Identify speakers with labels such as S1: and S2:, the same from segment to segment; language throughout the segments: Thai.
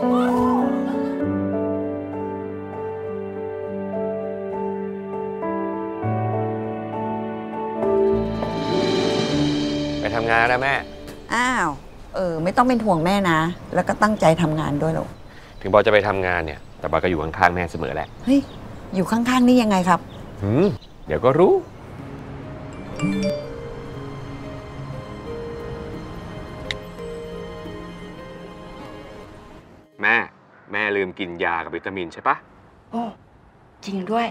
S1: ไปทำงานแล้วแม่
S2: อ้าว เออ ไม่ต้องเป็นห่วงแม่นะ แล้วก็ตั้งใจทำงานด้วยหรอก
S1: ถึงบอจะไปทำงานเนี่ย แต่บอยก็อยู่ข้างๆแม่เสมอแหละ
S2: เฮ้ย อยู่ข้างๆนี่ยังไงครับ
S1: หืมเดี๋ยวก็รู้ แม่ แม่ลืมกินยากับวิตามินใช่ปะ
S2: โอ้จริงด้วย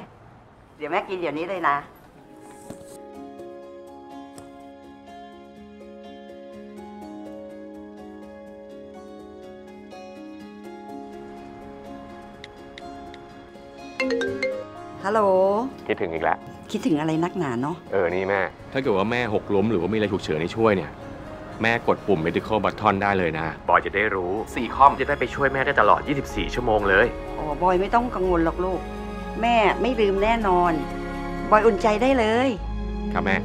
S2: เดี๋ยวแม่กินเดี๋ยวนี้เลยนะ ฮัลโหล
S1: คิดถึงอีกแล้ว
S2: คิดถึงอะไรนักหนาเนาะ
S1: เออ นี่แม่ ถ้าเกิดว่าแม่หกล้มหรือว่ามีอะไรฉุกเฉินให้ช่วยเนี่ย แม่กดปุ่ม medical button ได้เลยนะ บอยจะได้รู้สี่คอมจะได้ไปช่วยแม่ได้ตลอด 24 ชั่วโมงเลย
S2: โอ้บอยไม่ต้องกังวลหรอกลูก แม่ไม่ลืมแน่นอน บอยอุ่นใจได้เลย
S1: ครับแม่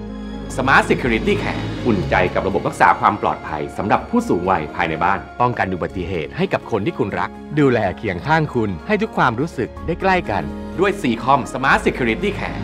S3: Smart Security Care อุ่นใจกับระบบรักษาความปลอดภัยสำหรับผู้สูงวัยภายในบ้าน ป้องกันอุบัติเหตุให้กับคนที่คุณรัก ดูแลเคียงข้างคุณให้ทุกความรู้สึกได้ใกล้กัน ด้วย4คอม Smart Security Care